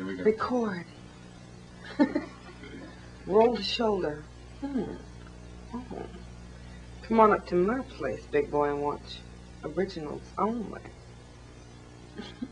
Here we go. Record. Roll the shoulder. Hmm. Oh. Come on up to my place, big boy, and watch Originals Only.